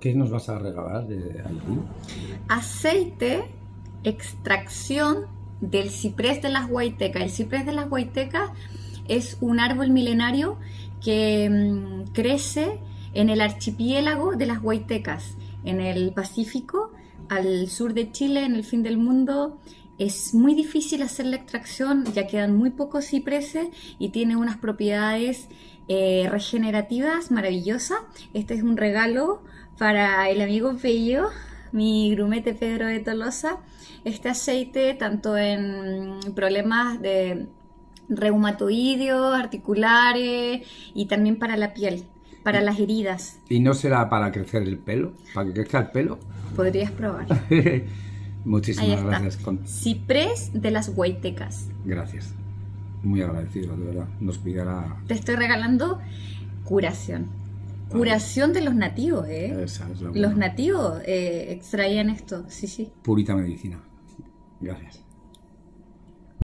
¿Qué nos vas a regalar de? Aceite, extracción del ciprés de las Huaytecas. El ciprés de las Huaytecas es un árbol milenario que mm, crece en el archipiélago de las Huaytecas, en el Pacífico, al sur de Chile, en el fin del mundo. Es muy difícil hacer la extracción, ya quedan muy pocos cipreses y tiene unas propiedades eh, regenerativas maravillosas. Este es un regalo para el amigo Pello, mi grumete Pedro de Tolosa. Este aceite, tanto en problemas de reumatoideos, articulares y también para la piel, para las heridas. ¿Y no será para crecer el pelo? ¿Para que crezca el pelo? Podrías probar. Muchísimas gracias. Ciprés de las Huaytecas. Gracias. Muy agradecido, de verdad. Nos cuidará. Te estoy regalando curación. Curación de los nativos, ¿eh? los nativos eh, extraían esto, sí, sí. Purita medicina. Gracias.